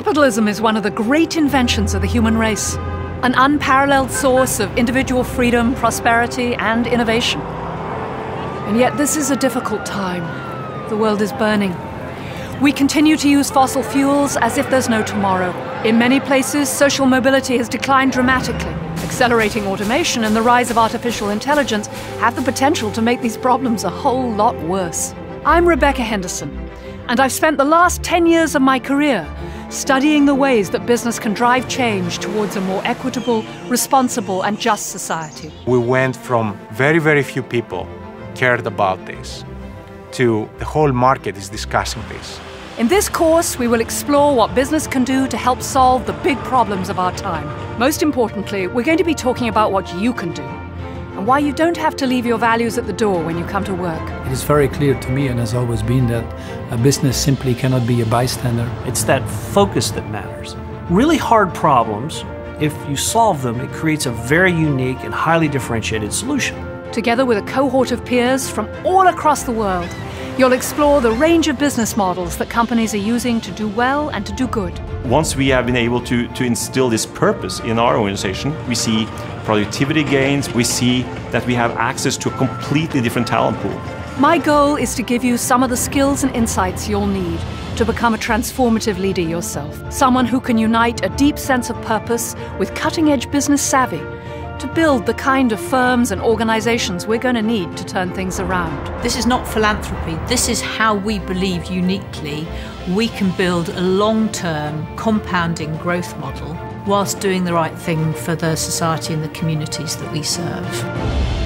Capitalism is one of the great inventions of the human race, an unparalleled source of individual freedom, prosperity, and innovation. And yet, this is a difficult time. The world is burning. We continue to use fossil fuels as if there's no tomorrow. In many places, social mobility has declined dramatically. Accelerating automation and the rise of artificial intelligence have the potential to make these problems a whole lot worse. I'm Rebecca Henderson, and I've spent the last 10 years of my career studying the ways that business can drive change towards a more equitable, responsible, and just society. We went from very, very few people cared about this to the whole market is discussing this. In this course, we will explore what business can do to help solve the big problems of our time. Most importantly, we're going to be talking about what you can do why you don't have to leave your values at the door when you come to work. It is very clear to me and has always been that a business simply cannot be a bystander. It's that focus that matters. Really hard problems, if you solve them, it creates a very unique and highly differentiated solution. Together with a cohort of peers from all across the world, you'll explore the range of business models that companies are using to do well and to do good. Once we have been able to, to instill this purpose in our organization, we see productivity gains, we see that we have access to a completely different talent pool. My goal is to give you some of the skills and insights you'll need to become a transformative leader yourself. Someone who can unite a deep sense of purpose with cutting edge business savvy to build the kind of firms and organizations we're going to need to turn things around. This is not philanthropy. This is how we believe uniquely we can build a long term compounding growth model whilst doing the right thing for the society and the communities that we serve.